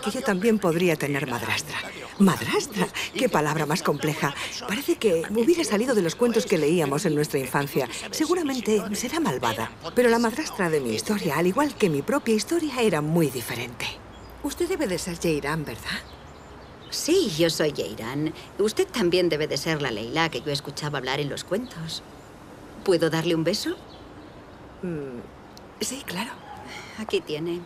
que yo también podría tener madrastra. Madrastra, qué palabra más compleja. Parece que hubiera salido de los cuentos que leíamos en nuestra infancia. Seguramente será malvada. Pero la madrastra de mi historia, al igual que mi propia historia, era muy diferente. Usted debe de ser Jeiran, ¿verdad? Sí, yo soy Jeiran. Usted también debe de ser la Leila que yo escuchaba hablar en los cuentos. ¿Puedo darle un beso? Mm, sí, claro. Aquí tiene.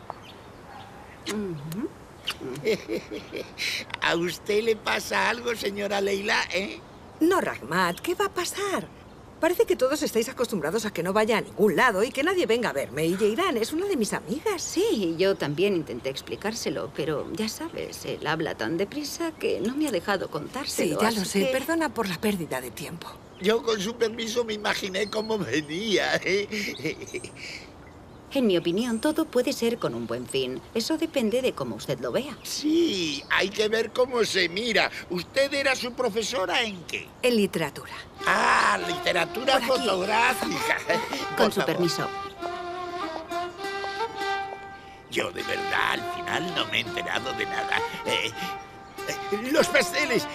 ¿A usted le pasa algo, señora Leila, eh? No, Rahmat, ¿qué va a pasar? Parece que todos estáis acostumbrados a que no vaya a ningún lado y que nadie venga a verme. Y Jeiran es una de mis amigas. Sí, yo también intenté explicárselo, pero ya sabes, él habla tan deprisa que no me ha dejado contárselo. Sí, ya lo sé. que- Perdona por la pérdida de tiempo. Yo, con su permiso, me imaginé cómo venía. ¿eh? En mi opinión, todo puede ser con un buen fin. Eso depende de cómo usted lo vea. Sí, hay que ver cómo se mira. ¿Usted era su profesora en qué? En literatura. Ah, literatura fotográfica. Con su permiso. Yo de verdad al final no me he enterado de nada. Eh, eh, los pasteles.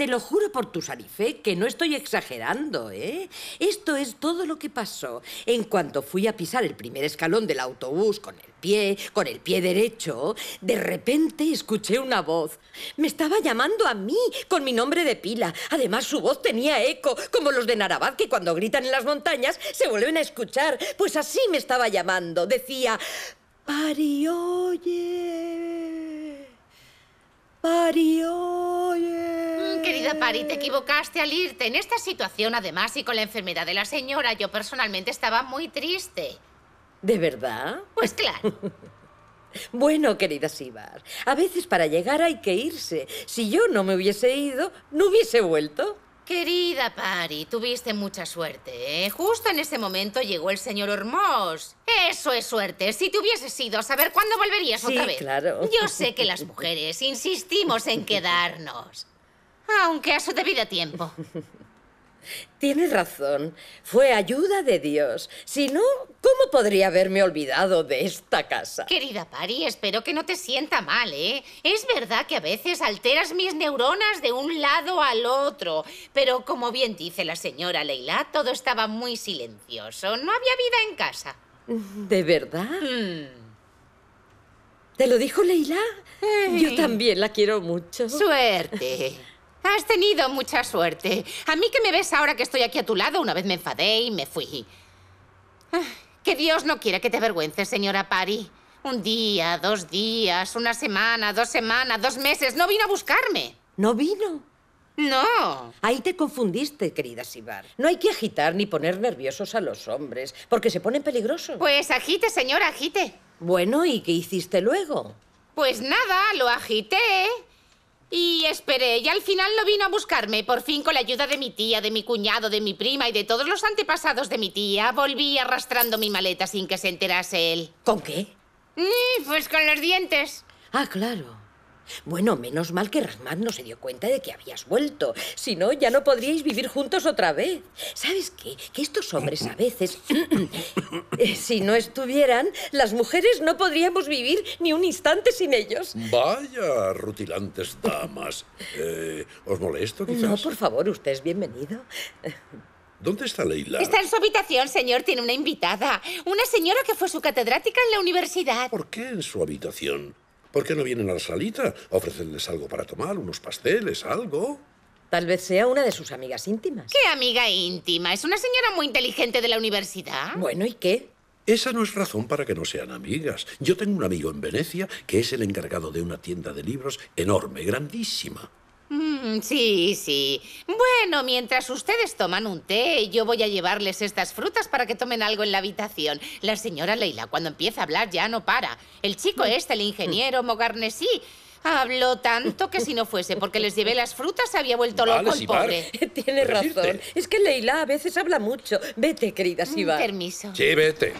Te lo juro por tu sarife que no estoy exagerando, ¿eh? Esto es todo lo que pasó. En cuanto fui a pisar el primer escalón del autobús con el pie, con el pie derecho, de repente escuché una voz. Me estaba llamando a mí, con mi nombre de pila. Además, su voz tenía eco, como los de Narabad, que cuando gritan en las montañas se vuelven a escuchar. Pues así me estaba llamando. Decía, Pari, oye. Pari, oye. Mm, Querida Pari, te equivocaste al irte. En esta situación, además, y con la enfermedad de la señora, yo personalmente estaba muy triste. ¿De verdad? Pues claro. Bueno, querida Sibar, a veces para llegar hay que irse. Si yo no me hubiese ido, no hubiese vuelto. Querida Pari, tuviste mucha suerte, ¿eh? Justo en ese momento llegó el señor Hormos. Eso es suerte. Si te hubieses ido, a saber cuándo volverías Sí, otra vez. claro. Yo sé que las mujeres insistimos en quedarnos. Aunque a su debido tiempo. Tienes razón. Fue ayuda de Dios. Si no, ¿cómo podría haberme olvidado de esta casa? Querida Pari, espero que no te sienta mal, ¿eh? Es verdad que a veces alteras mis neuronas de un lado al otro, pero como bien dice la señora Leila, todo estaba muy silencioso. No había vida en casa. ¿De verdad? Mm. ¿Te lo dijo Leila? Yo también la quiero mucho. Suerte. Has tenido mucha suerte. A mí que me ves ahora que estoy aquí a tu lado, una vez me enfadé y me fui. Ah, Que Dios no quiera que te avergüences, señora Pari. Un día, dos días, una semana, dos semanas, dos meses. No vino a buscarme. ¿No vino? No. Ahí te confundiste, querida Sibar. No hay que agitar ni poner nerviosos a los hombres, porque se ponen peligrosos. Pues agite, señora, agite. Bueno, ¿y qué hiciste luego? Pues nada, lo agité. Y esperé, y al final no vino a buscarme. Por fin, con la ayuda de mi tía, de mi cuñado, de mi prima y de todos los antepasados de mi tía, volví arrastrando mi maleta sin que se enterase él. ¿Con qué? Mm, Pues con los dientes. Ah, claro. Bueno, menos mal que Rahmat no se dio cuenta de que habías vuelto. Si no, ya no podríais vivir juntos otra vez. ¿Sabes qué? Que estos hombres a veces, eh, si no estuvieran, las mujeres no podríamos vivir ni un instante sin ellos. Vaya, rutilantes damas. Eh, ¿Os molesto, quizás? No, por favor, usted es bienvenido. ¿Dónde está Leila? Está en su habitación, señor. Tiene una invitada. Una señora que fue su catedrática en la universidad. ¿Por qué en su habitación? ¿Por qué no vienen a la salita? a Ofrecerles algo para tomar, unos pasteles, algo. Tal vez sea una de sus amigas íntimas. ¿Qué amiga íntima? Es una señora muy inteligente de la universidad. Bueno, ¿y qué? Esa no es razón para que no sean amigas. Yo tengo un amigo en Venecia que es el encargado de una tienda de libros enorme, grandísima. Mm, sí, sí. Bueno, mientras ustedes toman un té, yo voy a llevarles estas frutas para que tomen algo en la habitación. La señora Leila, cuando empieza a hablar, ya no para. El chico este, el ingeniero Mogarnesí, habló tanto que si no fuese porque les llevé las frutas, se había vuelto Vale, loco el Sibar. pobre. Tiene ¿Puedes razón. Es que Leila a veces habla mucho. Vete, querida Sibar. Permiso. Sí, vete.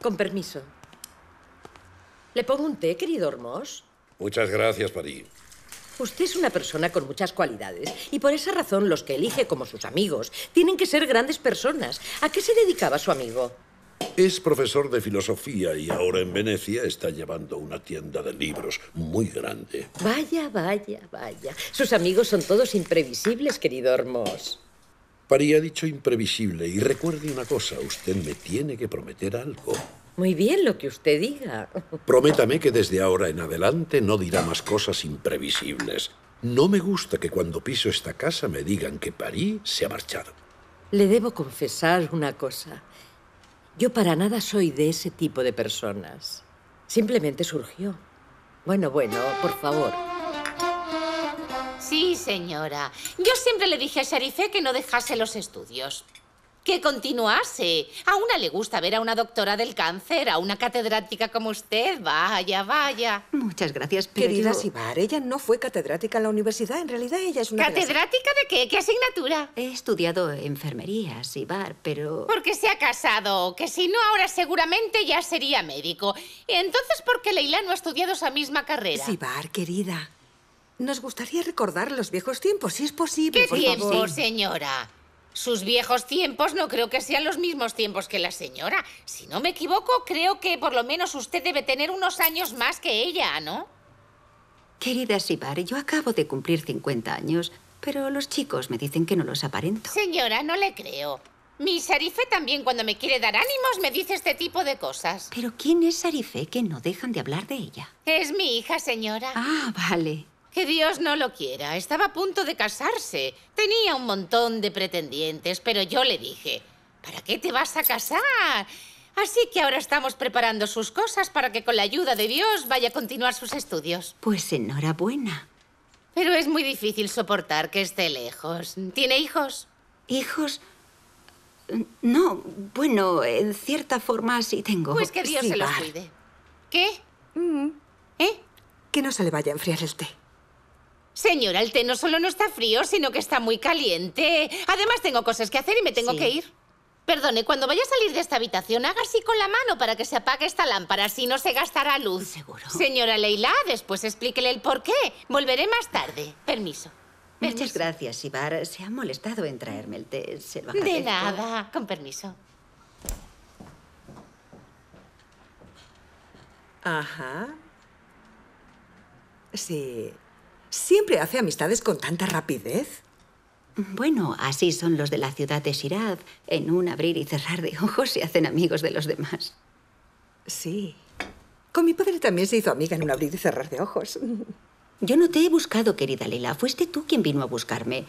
Con permiso. ¿Le pongo un té, querido Hormos? Muchas gracias, Parí. Usted es una persona con muchas cualidades y por esa razón los que elige como sus amigos tienen que ser grandes personas. ¿A qué se dedicaba su amigo? Es profesor de filosofía y ahora en Venecia está llevando una tienda de libros muy grande. Vaya, vaya, vaya. Sus amigos son todos imprevisibles, querido Hermos. París ha dicho imprevisible y recuerde una cosa, usted me tiene que prometer algo. Muy bien lo que usted diga. Prométame que desde ahora en adelante no dirá más cosas imprevisibles. No me gusta que cuando piso esta casa me digan que París se ha marchado. Le debo confesar una cosa. Yo para nada soy de ese tipo de personas. Simplemente surgió. Bueno, bueno, por favor. Sí, señora. Yo siempre le dije a Sharifé que no dejase los estudios. Que continuase. A una le gusta ver a una doctora del cáncer, a una catedrática como usted. Vaya, vaya. Muchas gracias, pero Querida yo- Sibar, ella no fue catedrática en la universidad. En realidad ella es una de las- ¿Catedrática de qué? ¿Qué asignatura? He estudiado enfermería, Sibar, pero... Porque se ha casado, que si no ahora seguramente ya sería médico. Y entonces, ¿por qué Leila no ha estudiado esa misma carrera? Sibar, querida. Nos gustaría recordar los viejos tiempos, si es posible. ¿Qué por tiempo, favor. señora? Sus viejos tiempos no creo que sean los mismos tiempos que la señora. Si no me equivoco, creo que por lo menos usted debe tener unos años más que ella, ¿no? Querida Sibar, yo acabo de cumplir 50 años, pero los chicos me dicen que no los aparento. Señora, no le creo. Mi Sharife también cuando me quiere dar ánimos me dice este tipo de cosas. Pero ¿quién es Sarifé que no dejan de hablar de ella? Es mi hija, señora. Ah, vale. Que Dios no lo quiera. Estaba a punto de casarse. Tenía un montón de pretendientes, pero yo le dije, ¿para qué te vas a casar? Así que ahora estamos preparando sus cosas para que con la ayuda de Dios vaya a continuar sus estudios. Pues enhorabuena. Pero es muy difícil soportar que esté lejos. ¿Tiene hijos? ¿Hijos? No, bueno, en cierta forma sí tengo. Pues que Dios sí, se los cuide. ¿Qué? ¿Eh? Que no se le vaya a enfriar el té. Señora, el té no solo no está frío, sino que está muy caliente. Además, tengo cosas que hacer y me tengo Sí. que ir. Perdone, cuando vaya a salir de esta habitación, haga así con la mano para que se apague esta lámpara, así no se gastará luz. Seguro. Señora Leila, después explíquele el por qué. Volveré más tarde. Permiso. Muchas Permiso. gracias, Sibar. Se ha molestado en traerme el té. Se lo De nada, con permiso. Ajá. Sí. ¿Siempre hace amistades con tanta rapidez? Bueno, así son los de la ciudad de Shiraz. En un abrir y cerrar de ojos se hacen amigos de los demás. Sí. Con mi padre también se hizo amiga en un abrir y cerrar de ojos. Yo no te he buscado, querida Leila. Fuiste tú quien vino a buscarme.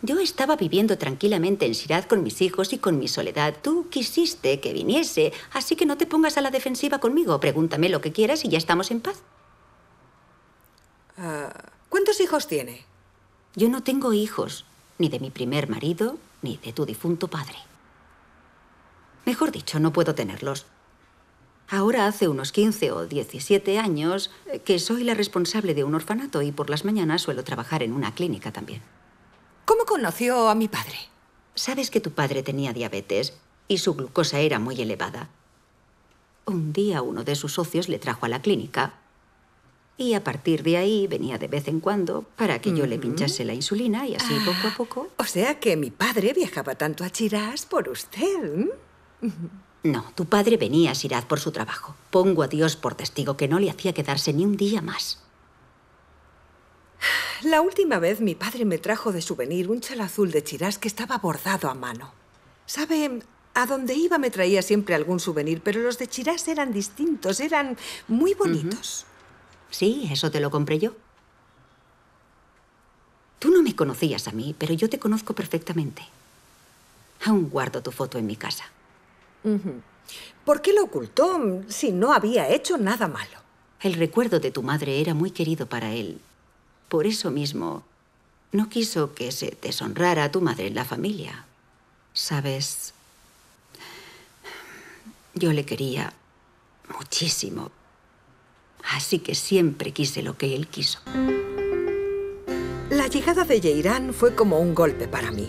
Yo estaba viviendo tranquilamente en Shiraz con mis hijos y con mi soledad. Tú quisiste que viniese, así que no te pongas a la defensiva conmigo. Pregúntame lo que quieras y ya estamos en paz. ¿Cuántos hijos tiene? Yo no tengo hijos, ni de mi primer marido, ni de tu difunto padre. Mejor dicho, no puedo tenerlos. Ahora hace unos 15 o 17 años eh, que soy la responsable de un orfanato y por las mañanas suelo trabajar en una clínica también. ¿Cómo conoció a mi padre? Sabes que tu padre tenía diabetes y su glucosa era muy elevada. Un día uno de sus socios le trajo a la clínica y a partir de ahí venía de vez en cuando para que yo le pinchase la insulina y así poco a poco... O sea que mi padre viajaba tanto a Chirás por usted. No, tu padre venía a Shiraz por su trabajo. Pongo a Dios por testigo que no le hacía quedarse ni un día más. La última vez mi padre me trajo de souvenir un chal azul de Chirás que estaba bordado a mano. ¿Sabe? A donde iba me traía siempre algún souvenir, pero los de Chirás eran distintos, eran muy bonitos. Sí, eso te lo compré yo. Tú no me conocías a mí, pero yo te conozco perfectamente. Aún guardo tu foto en mi casa. ¿Por qué lo ocultó si no había hecho nada malo? El recuerdo de tu madre era muy querido para él. Por eso mismo, no quiso que se deshonrara a tu madre en la familia. Sabes, yo le quería muchísimo. Así que siempre quise lo que él quiso. La llegada de Yeirán fue como un golpe para mí.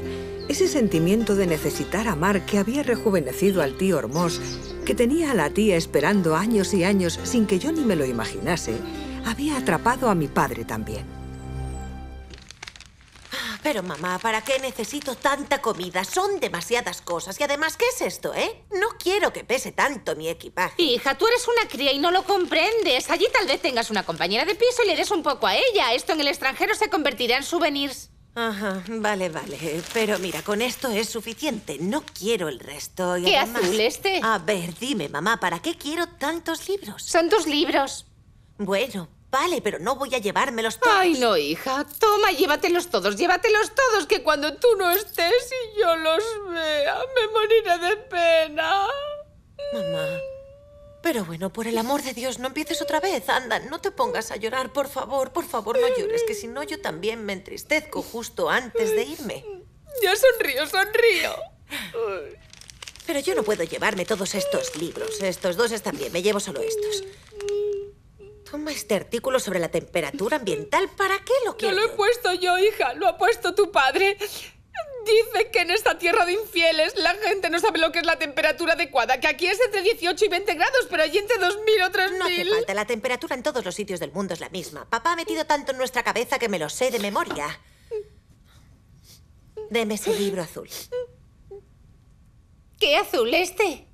Ese sentimiento de necesitar amar que había rejuvenecido al tío Hormós, que tenía a la tía esperando años y años sin que yo ni me lo imaginase, había atrapado a mi padre también. Pero mamá, ¿para qué necesito tanta comida? Son demasiadas cosas. Y además, ¿qué es esto, eh? No quiero que pese tanto mi equipaje. Hija, tú eres una cría y no lo comprendes. Allí tal vez tengas una compañera de piso y le des un poco a ella. Esto en el extranjero se convertirá en souvenirs. Ajá, vale, vale. Pero mira, con esto es suficiente. No quiero el resto. y ¿Qué además- azul este? A ver, dime, mamá, ¿para qué quiero tantos libros? Son tus libros. Bueno, vale, pero no voy a llevármelos todos. Ay, no, hija. Toma, llévatelos todos, llévatelos todos, que cuando tú no estés y yo los vea, me moriré de pena. Mamá. Pero bueno, por el amor de Dios, no empieces otra vez. Anda, no te pongas a llorar, por favor, por favor, no llores, que si no yo también me entristezco justo antes de irme. Ya sonrío, sonrío. Pero yo no puedo llevarme todos estos libros. Estos dos están bien, me llevo solo estos. Toma este artículo sobre la temperatura ambiental. ¿Para qué lo No quiero? lo he puesto yo, hija, lo ha puesto tu padre. Dice que en esta tierra de infieles la gente no sabe lo que es la temperatura adecuada, que aquí es entre 18 y 20 grados, pero allí entre 2000 o 3000. No hace falta, la temperatura en todos los sitios del mundo es la misma. Papá ha metido tanto en nuestra cabeza que me lo sé de memoria. Deme ese libro azul. ¿Qué azul este?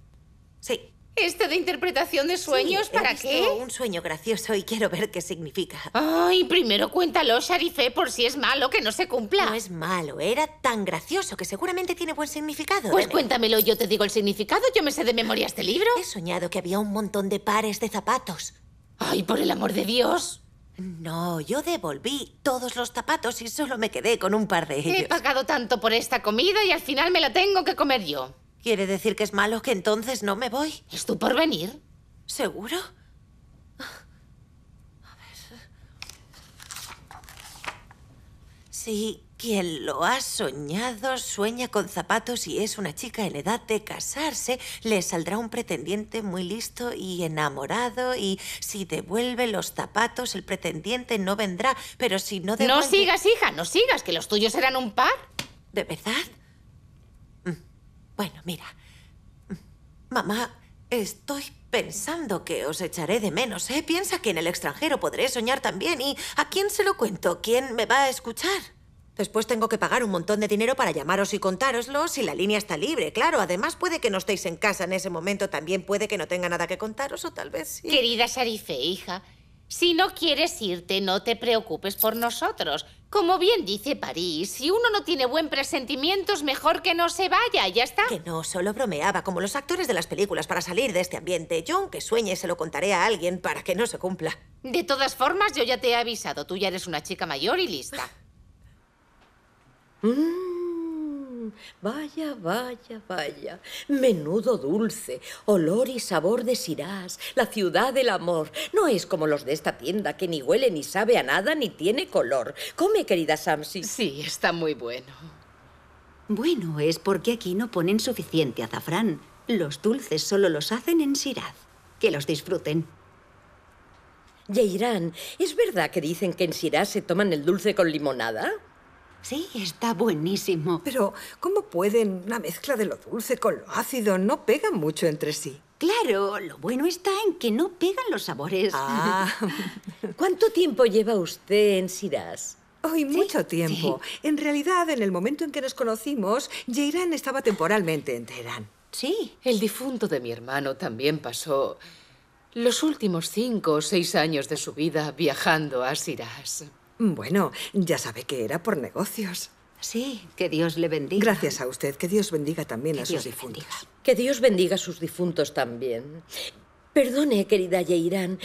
Sí. ¿Este de interpretación de sueños? Sí, he ¿Para visto qué? un sueño gracioso y quiero ver qué significa. Ay, primero cuéntalo, Sharife, por si es malo que no se cumpla. No es malo, era tan gracioso que seguramente tiene buen significado. Pues Deme. cuéntamelo, yo te digo el significado, yo me sé de memoria este libro. He soñado que había un montón de pares de zapatos. Ay, por el amor de Dios. No, yo devolví todos los zapatos y solo me quedé con un par de He ellos. pagado tanto por esta comida y al final me la tengo que comer yo. ¿Quiere decir que es malo que entonces no me voy? ¿Es tu porvenir? ¿Seguro? A ver. Sí, quien lo ha soñado sueña con zapatos y es una chica en edad de casarse, le saldrá un pretendiente muy listo y enamorado y si devuelve los zapatos el pretendiente no vendrá, pero si no devuelve... No sigas, hija, no sigas, que los tuyos eran un par. ¿De verdad? Bueno, mira. Mamá, estoy pensando que os echaré de menos, ¿eh? Piensa que en el extranjero podré soñar también. ¿Y a quién se lo cuento? ¿Quién me va a escuchar? Después tengo que pagar un montón de dinero para llamaros y contároslo si la línea está libre, claro. Además, puede que no estéis en casa en ese momento. También puede que no tenga nada que contaros o tal vez sí. Querida Sharife, hija, si no quieres irte, no te preocupes por nosotros. Como bien dice París, si uno no tiene buen presentimiento, es mejor que no se vaya, ya está. Que no, solo bromeaba, como los actores de las películas, para salir de este ambiente. Yo, aunque sueñe, se lo contaré a alguien para que no se cumpla. De todas formas, yo ya te he avisado, tú ya eres una chica mayor y lista. Mm, vaya, vaya, vaya. Menudo dulce. Olor y sabor de Sirás, la ciudad del amor. No es como los de esta tienda que ni huele ni sabe a nada ni tiene color. Come, querida Samsi. Sí, está muy bueno. Bueno, es porque aquí no ponen suficiente azafrán. Los dulces solo los hacen en Shiraz. Que los disfruten. Yeirán, ¿es verdad que dicen que en Sirás se toman el dulce con limonada? Sí, está buenísimo. Pero, ¿cómo pueden una mezcla de lo dulce con lo ácido? No pegan mucho entre sí. Claro, lo bueno está en que no pegan los sabores. Ah, ¿Cuánto tiempo lleva usted en Sirás? hoy mucho tiempo. En realidad, en el momento en que nos conocimos, Jeiran estaba temporalmente en Teherán. Sí. El difunto de mi hermano también pasó los últimos cinco o seis años de su vida viajando a Sirás. Bueno, ya sabe que era por negocios. Sí, que Dios le bendiga. Gracias a usted. Que Dios bendiga también Que a sus Dios difuntos. bendiga. Que Dios bendiga a sus difuntos también. Perdone, querida Yeirán.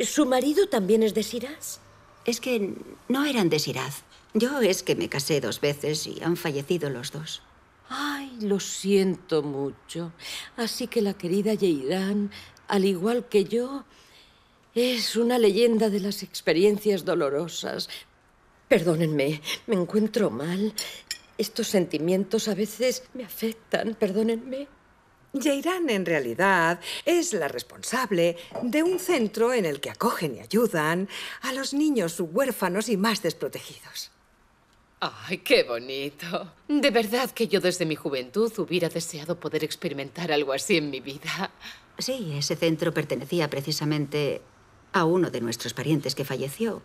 ¿Su marido también es de Sirás? Es que no eran de Shiraz. Yo es que me casé dos veces y han fallecido los dos. Ay, lo siento mucho. Así que la querida Yeirán, al igual que yo, es una leyenda de las experiencias dolorosas. Perdónenme, me encuentro mal. Estos sentimientos a veces me afectan, perdónenme. Jeiran, en realidad, es la responsable de un centro en el que acogen y ayudan a los niños huérfanos y más desprotegidos. ¡Ay, qué bonito! De verdad que yo desde mi juventud hubiera deseado poder experimentar algo así en mi vida. Sí, ese centro pertenecía precisamente a uno de nuestros parientes que falleció.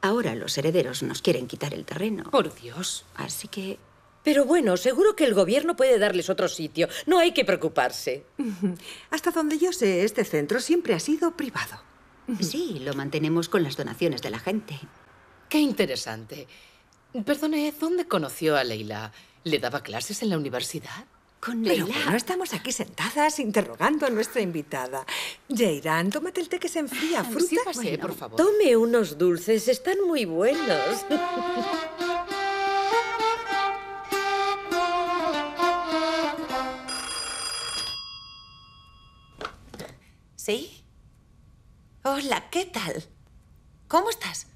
Ahora los herederos nos quieren quitar el terreno. Por Dios. Así que Pero bueno, seguro que el gobierno puede darles otro sitio. No hay que preocuparse. Hasta donde yo sé, este centro siempre ha sido privado. sí, lo mantenemos con las donaciones de la gente. Qué interesante. Perdone, ¿dónde conoció a Leila? ¿Le daba clases en la universidad? Con Pero bueno, estamos aquí sentadas interrogando a nuestra invitada. Jairan, tómate el té que se enfría. ¿Fruta? Sírvase, Bueno, por favor. Tome unos dulces, están muy buenos. ¿Sí? Hola, ¿qué tal? ¿Cómo estás?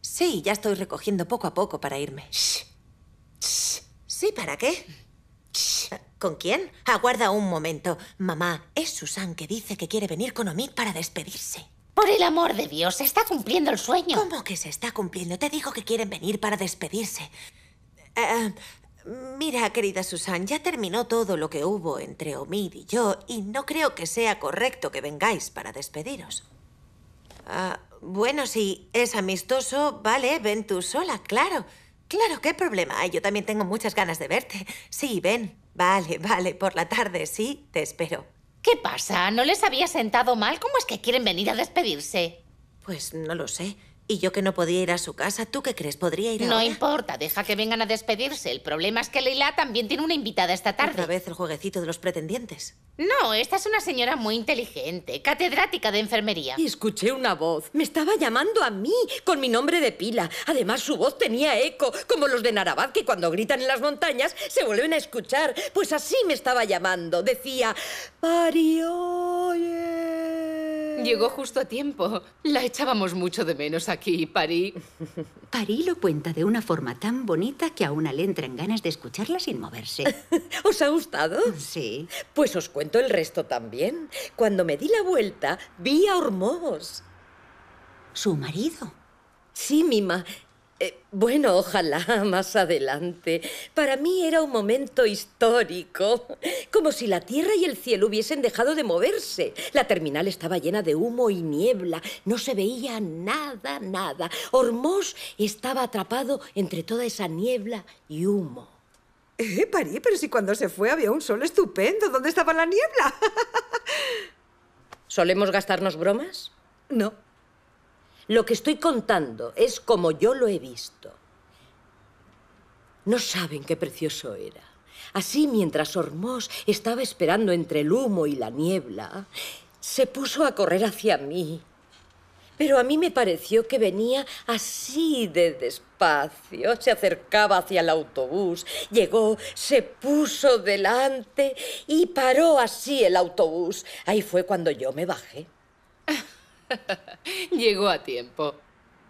Sí, ya estoy recogiendo poco a poco para irme. ¿Sí, para qué? ¿Con quién? Aguarda un momento. Mamá, es Susan que dice que quiere venir con Omid para despedirse. Por el amor de Dios, se está cumpliendo el sueño. ¿Cómo que se está cumpliendo? Te dijo que quieren venir para despedirse. Eh, mira, querida Susan, ya terminó todo lo que hubo entre Omid y yo y no creo que sea correcto que vengáis para despediros. Ah, bueno, si es amistoso, vale, ven tú sola, claro. Claro, ¿qué problema hay? Yo también tengo muchas ganas de verte. Sí, ven. Vale, vale, por la tarde, sí, te espero. ¿Qué pasa? ¿No les había sentado mal? ¿Cómo es que quieren venir a despedirse? Pues no lo sé. Y yo que no podía ir a su casa, ¿tú qué crees? ¿Podría ir No ahora? importa, deja que vengan a despedirse. El problema es que Leila también tiene una invitada esta Otra tarde. vez el jueguecito de los pretendientes. No, esta es una señora muy inteligente, catedrática de enfermería. Y escuché una voz. Me estaba llamando a mí, con mi nombre de pila. Además, su voz tenía eco, como los de Narabad, que cuando gritan en las montañas se vuelven a escuchar. Pues así me estaba llamando. Decía, Parioye. Llegó justo a tiempo. La echábamos mucho de menos aquí, París. París lo cuenta de una forma tan bonita que a una le entran ganas de escucla sin moverse. ¿Os ha gustado? Sí. Pues os cuento el resto también. Cuando me di la vuelta, vi a Hormós. Su marido. Sí, Mima. Eh, bueno, ojalá más adelante. Para mí era un momento histórico. Como si la tierra y el cielo hubiesen dejado de moverse. La terminal estaba llena de humo y niebla. No se veía nada, nada. Hormós estaba atrapado entre toda esa niebla y humo. Eh, París, pero si cuando se fue había un sol estupendo. ¿Dónde estaba la niebla? ¿Solemos gastarnos bromas? no. Lo que estoy contando es como yo lo he visto. No saben qué precioso era. Así, mientras Hormós estaba esperando entre el humo y la niebla, se puso a correr hacia mí. Pero a mí me pareció que venía así de despacio. Se acercaba hacia el autobús, llegó, se puso delante y paró así el autobús. Ahí fue cuando yo me bajé. Llegó a tiempo.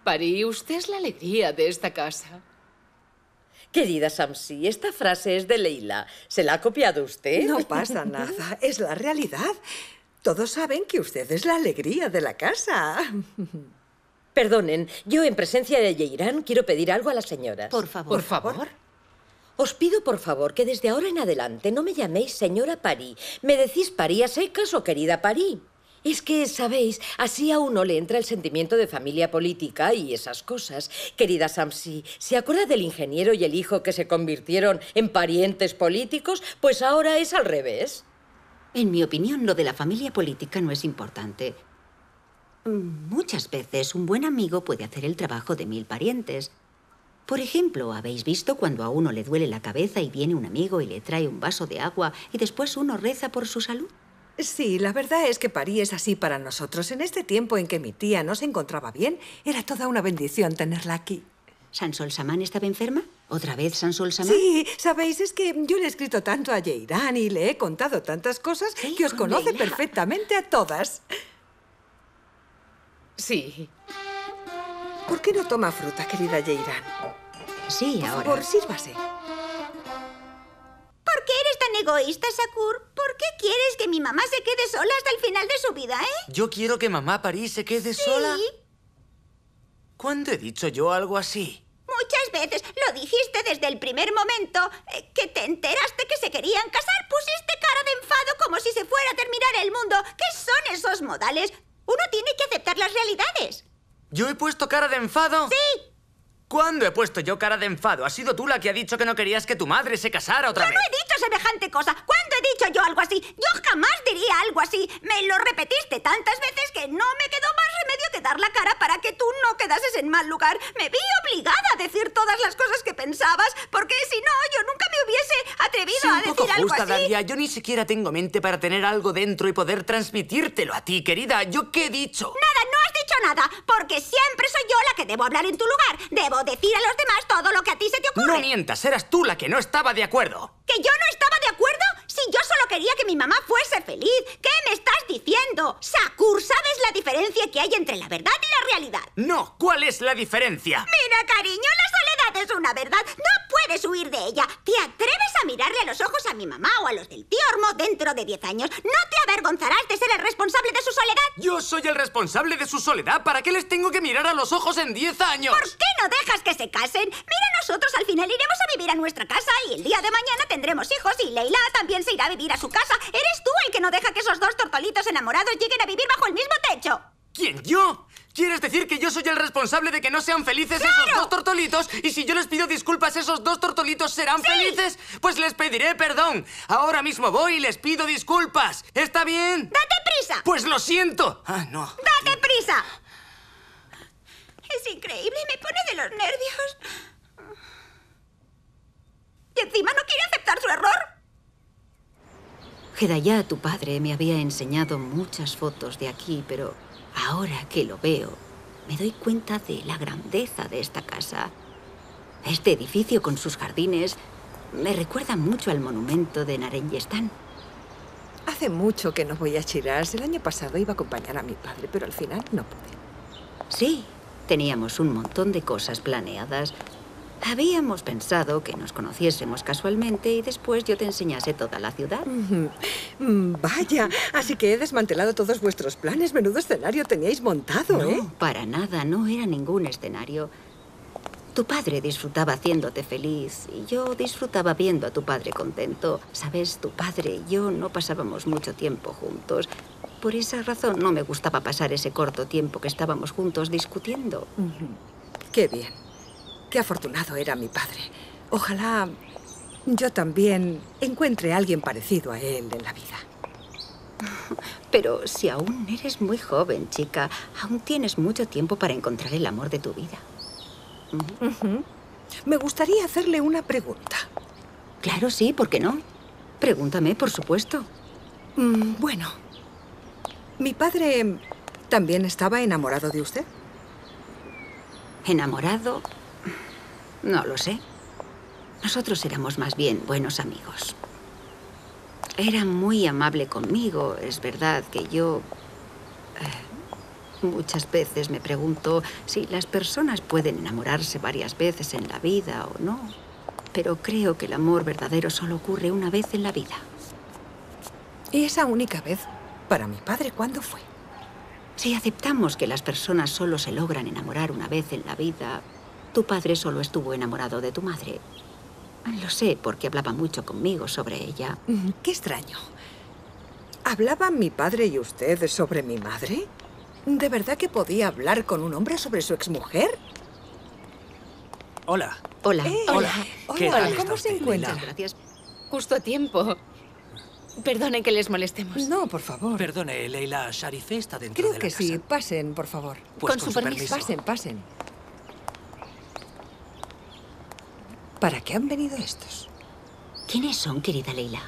París, usted es la alegría de esta casa. Querida Samsi, esta frase es de Leila. ¿Se la ha copiado usted? No pasa nada. Es la realidad. Todos saben que usted es la alegría de la casa. Perdonen, yo en presencia de Yeirán quiero pedir algo a las señoras. Por favor. Por favor. Os pido por favor que desde ahora en adelante no me llaméis señora París. Me decís París a secas o querida París. Es que, sabéis, así a uno le entra el sentimiento de familia política y esas cosas. Querida Samsi, ¿se acuerda del ingeniero y el hijo que se convirtieron en parientes políticos? Pues ahora es al revés. En mi opinión, lo de la familia política no es importante. Muchas veces un buen amigo puede hacer el trabajo de mil parientes. Por ejemplo, ¿habéis visto cuando a uno le duele la cabeza y viene un amigo y le trae un vaso de agua y después uno reza por su salud? Sí, la verdad es que París es así para nosotros. En este tiempo en que mi tía no se encontraba bien, era toda una bendición tenerla aquí. ¿Sansol Samán estaba enferma? ¿Otra vez Sansol Samán? Sí, sabéis, es que yo le he escrito tanto a Yeirán y le he contado tantas cosas Sí, que os con conoce perfectamente a todas. Sí. ¿Por qué no toma fruta, querida Yeirán? Sí, Por ahora. favor, sírvase. ¿Por qué eres tan egoísta, Sakur? ¿Por qué quieres que mi mamá se quede sola hasta el final de su vida, eh? ¿Yo quiero que mamá París se quede sola? Sí, ¿Cuándo he dicho yo algo así? muchas veces. Lo dijiste desde el primer momento eh, que te enteraste que se querían casar. Pusiste cara de enfado como si se fuera a terminar el mundo. ¿Qué son esos modales? Uno tiene que aceptar las realidades. ¿Yo he puesto cara de enfado? ¡Sí! ¿Cuándo he puesto yo cara de enfado? ¿Has sido tú la que ha dicho que no querías que tu madre se casara otra Yo vez? no he dicho semejante cosa. ¿Cuándo he dicho yo algo así? Yo jamás diría algo así. Me lo repetiste tantas veces que no me quedó más remedio que dar la cara para que tú no quedases en mal lugar. Me vi obligada a decir todas las cosas que pensabas, porque si no, yo nunca me hubiese atrevido Sí, a un poco decir algo justa, así. Dalia. Yo ni siquiera tengo mente para tener algo dentro y poder transmitírtelo a ti, querida. ¿Yo qué he dicho? Nada, no has dicho nada, porque siempre soy yo la que debo hablar en tu lugar. Debo decir a los demás todo lo que a ti se te ocurre. No mientas, eras tú la que no estaba de acuerdo. ¿Que yo no estaba de acuerdo? Si yo solo quería que mi mamá fuese feliz. ¿Qué me estás diciendo? Sakur, ¿sabes la diferencia que hay entre la verdad y la realidad? No, ¿cuál es la diferencia? Mira, cariño, la soledad es una verdad. No puedes huir de ella. ¿Te atreves a mirarle a los ojos a mi mamá o a los del tío Ormo dentro de 10 años? ¿No te avergonzarás de ser el responsable de su soledad? Yo soy el responsable de su soledad. ¿Para qué les tengo que mirar a los ojos en 10 años? ¿Por qué no dejas que se casen? Mira, nosotros al final iremos a vivir a nuestra casa y el día de mañana tendremos hijos y Leila también se irá a vivir a su casa. Eres tú el que no deja que esos dos tortolitos enamorados lleguen a vivir bajo el mismo techo. ¿Quién? ¿Yo? ¿Quieres decir que yo soy el responsable de que no sean felices esos dos tortolitos? Y si yo les pido disculpas, ¿esos dos tortolitos serán felices? Pues les pediré perdón. Ahora mismo voy y les pido disculpas. ¿Está bien? ¡Date prisa! Pues lo siento. Ah, no. ¡Date prisa! Es increíble, me pone de los nervios. Y encima no quiere aceptar su error. Hedaya, tu padre, me había enseñado muchas fotos de aquí, pero ahora que lo veo, me doy cuenta de la grandeza de esta casa. Este edificio con sus jardines me recuerda mucho al monumento de Narenjestán. Hace mucho que no voy a Shiraz. El año pasado iba a acompañar a mi padre, pero al final no pude. Sí, teníamos un montón de cosas planeadas. Habíamos pensado que nos conociésemos casualmente y después yo te enseñase toda la ciudad. Mm, Vaya, así que he desmantelado todos vuestros planes. Menudo escenario teníais montado, ¿eh? No, para nada, no era ningún escenario. Tu padre disfrutaba haciéndote feliz y yo disfrutaba viendo a tu padre contento. Sabes, tu padre y yo no pasábamos mucho tiempo juntos. Por esa razón no me gustaba pasar ese corto tiempo que estábamos juntos discutiendo. Qué bien. Qué afortunado era mi padre. Ojalá yo también encuentre a alguien parecido a él en la vida. Pero si aún eres muy joven, chica, aún tienes mucho tiempo para encontrar el amor de tu vida. Me gustaría hacerle una pregunta. Claro, sí, ¿por qué no? Pregúntame, por supuesto. Mm, bueno, ¿mi padre también estaba enamorado de usted? ¿Enamorado? No lo sé. Nosotros éramos más bien buenos amigos. Era muy amable conmigo. Es verdad que yo... eh, muchas veces me pregunto si las personas pueden enamorarse varias veces en la vida o no. Pero creo que el amor verdadero solo ocurre una vez en la vida. Y esa única vez, para mi padre, ¿cuándo fue? Si aceptamos que las personas solo se logran enamorar una vez en la vida, tu padre solo estuvo enamorado de tu madre. Lo sé porque hablaba mucho conmigo sobre ella. Mm, Qué extraño. ¿Hablaban mi padre y usted sobre mi madre? ¿De verdad que podía hablar con un hombre sobre su exmujer? Hola. Hola. Eh, Hola. ¿Qué Hola, está ¿cómo se encuentra? Gracias. Justo a tiempo. Perdonen que les molestemos. No, por favor. Perdone, Leila, Sharifé está dentro Creo de la que sí. Pasen, por favor. Pues Con su permiso. Pasen, pasen. ¿Para qué han venido estos? ¿Quiénes son, querida Leila?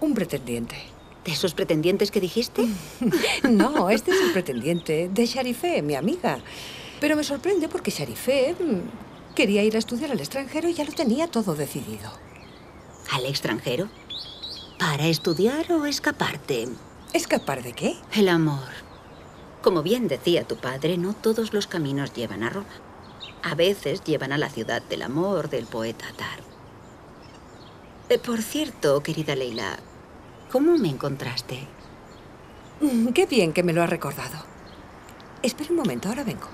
Un pretendiente. ¿De esos pretendientes que dijiste? No, este es el pretendiente de Sharifé, mi amiga. Pero me sorprende porque Sharifé mm, quería ir a estudiar al extranjero y ya lo tenía todo decidido. ¿Al extranjero? ¿Para estudiar o escaparte? ¿Escapar de qué? El amor. Como bien decía tu padre, no todos los caminos llevan a Roma. A veces llevan a la ciudad del amor del poeta Tar. Eh, por cierto, querida Leila, ¿cómo me encontraste? Mm, Qué bien que me lo ha recordado. Espera un momento, ahora vengo.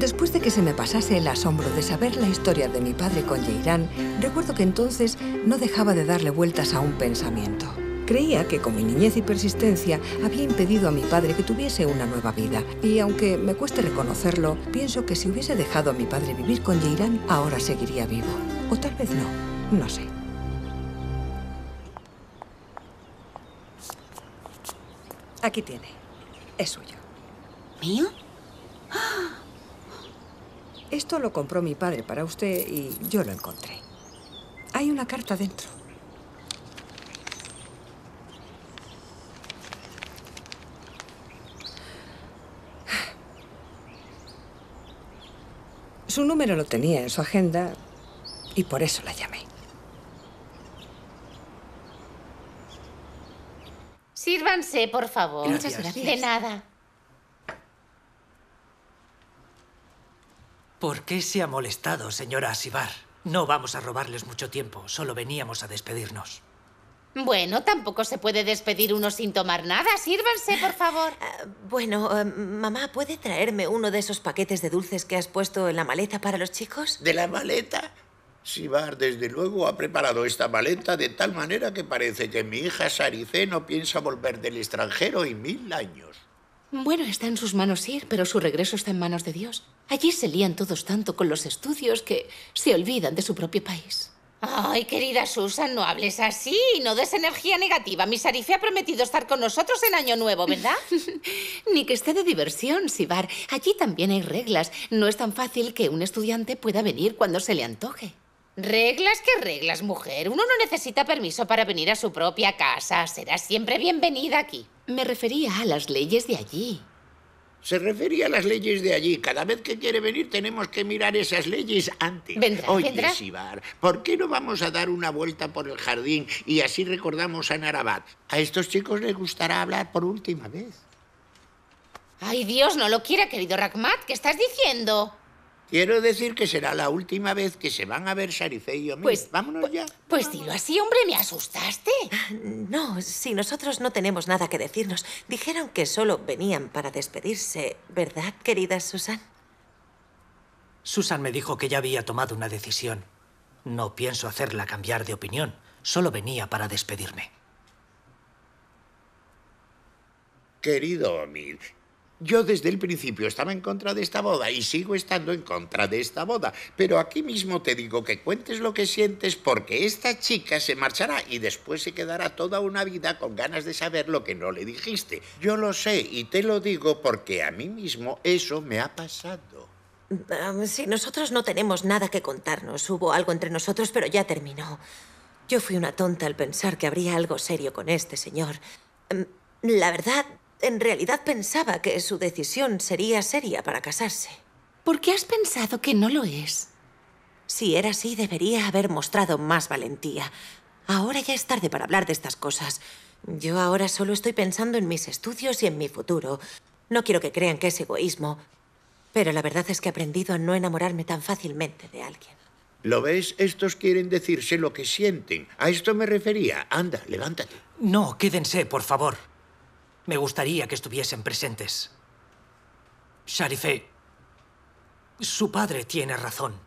De que se me pasase el asombro de saber la historia de mi padre con Yeirán, recuerdo que entonces no dejaba de darle vueltas a un pensamiento. Creía que con mi niñez y persistencia había impedido a mi padre que tuviese una nueva vida. Y aunque me cueste reconocerlo, pienso que si hubiese dejado a mi padre vivir con Yeirán, ahora seguiría vivo. O tal vez no, no sé. Aquí tiene. Es suyo. ¿Mío? Esto lo compró mi padre para usted y yo lo encontré. Hay una carta dentro. Su número lo tenía en su agenda y por eso la llamé. Sírvanse, por favor. Muchas gracias. De nada. ¿Por qué se ha molestado, señora Asibar? No vamos a robarles mucho tiempo, solo veníamos a despedirnos. Bueno, tampoco se puede despedir uno sin tomar nada. Sírvanse, por favor. Ah, bueno, eh, mamá, ¿puede traerme uno de esos paquetes de dulces que has puesto en la maleta para los chicos? ¿De la maleta? Sibar, desde luego, ha preparado esta maleta de tal manera que parece que mi hija Saricé no piensa volver del extranjero en mil años. Bueno, está en sus manos ir, pero su regreso está en manos de Dios. Allí se lían todos tanto con los estudios que se olvidan de su propio país. Ay, querida Susan, no hables así. No des energía negativa. Mi Sarife ha prometido estar con nosotros en Año Nuevo, ¿verdad? Ni que esté de diversión, Sibar. Allí también hay reglas. No es tan fácil que un estudiante pueda venir cuando se le antoje. Reglas que reglas, mujer. Uno no necesita permiso para venir a su propia casa. Serás siempre bienvenida aquí. Me refería a las leyes de allí. Se refería a las leyes de allí. Cada vez que quiere venir tenemos que mirar esas leyes antes. Vendrá, Oye, vendrá. Sibar, ¿por qué no vamos a dar una vuelta por el jardín y así recordamos a Narabat? A estos chicos les gustará hablar por última vez. Ay, Dios, no lo quiera, querido Rachmat. ¿Qué estás diciendo? Quiero decir que será la última vez que se van a ver Saricé y Omid. Pues- vámonos ya. Pues dilo así, hombre, me asustaste. No, si nosotros no tenemos nada que decirnos. Dijeron que solo venían para despedirse, ¿verdad, querida Susan? Susan me dijo que ya había tomado una decisión. No pienso hacerla cambiar de opinión. Solo venía para despedirme. Querido Omid, yo desde el principio estaba en contra de esta boda y sigo estando en contra de esta boda. Pero aquí mismo te digo que cuentes lo que sientes porque esta chica se marchará y después se quedará toda una vida con ganas de saber lo que no le dijiste. Yo lo sé y te lo digo porque a mí mismo eso me ha pasado. Ah, Si nosotros no tenemos nada que contarnos, hubo algo entre nosotros, pero ya terminó. Yo fui una tonta al pensar que habría algo serio con este señor. La verdad, en realidad pensaba que su decisión sería seria para casarse. ¿Por qué has pensado que no lo es? Si era así, debería haber mostrado más valentía. Ahora ya es tarde para hablar de estas cosas. Yo ahora solo estoy pensando en mis estudios y en mi futuro. No quiero que crean que es egoísmo, pero la verdad es que he aprendido a no enamorarme tan fácilmente de alguien. ¿Lo ves? Estos quieren decirse lo que sienten. A esto me refería. Anda, levántate. No, quédense, por favor. Me gustaría que estuviesen presentes. Sharife, su padre tiene razón.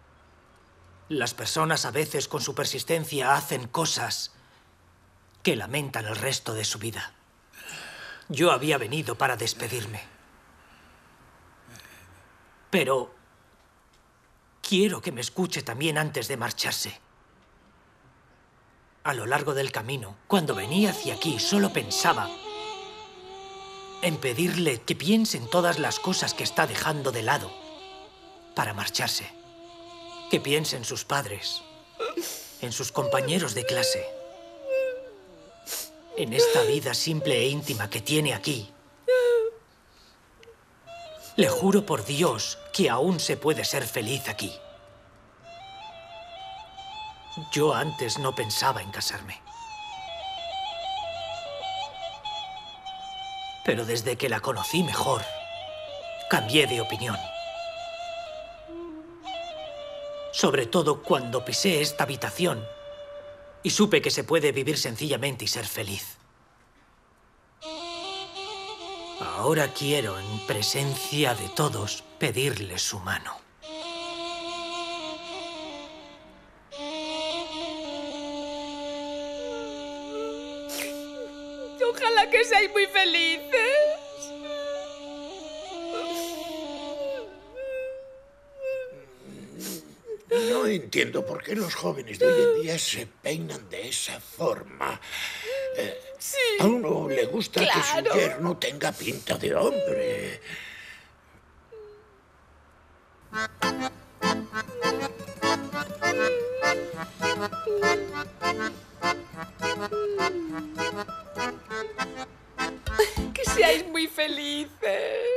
Las personas a veces con su persistencia hacen cosas que lamentan el resto de su vida. Yo había venido para despedirme. Pero quiero que me escuche también antes de marcharse. A lo largo del camino, cuando venía hacia aquí, solo pensaba en pedirle que piense en todas las cosas que está dejando de lado para marcharse. Que piense en sus padres, en sus compañeros de clase, en esta vida simple e íntima que tiene aquí. Le juro por Dios que aún se puede ser feliz aquí. Yo antes no pensaba en casarme. Pero desde que la conocí mejor, cambié de opinión. Sobre todo cuando pisé esta habitación y supe que se puede vivir sencillamente y ser feliz. Ahora quiero, en presencia de todos, pedirle su mano. Que seáis muy felices. No entiendo por qué los jóvenes de hoy en día se peinan de esa forma. Eh, a uno le gusta que su yerno tenga pinta de hombre. muy felices.